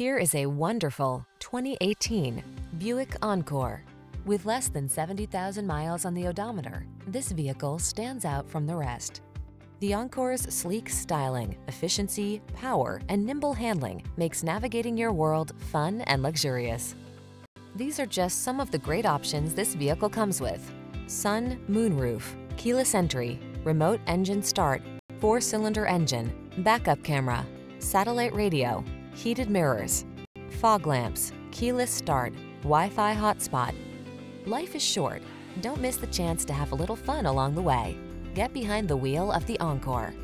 Here is a wonderful 2018 Buick Encore. With less than 70,000 miles on the odometer, this vehicle stands out from the rest. The Encore's sleek styling, efficiency, power, and nimble handling makes navigating your world fun and luxurious. These are just some of the great options this vehicle comes with. Sun, moonroof, keyless entry, remote engine start, four-cylinder engine, backup camera, satellite radio, heated mirrors, fog lamps, keyless start, Wi-Fi hotspot. Life is short. Don't miss the chance to have a little fun along the way. Get behind the wheel of the Encore.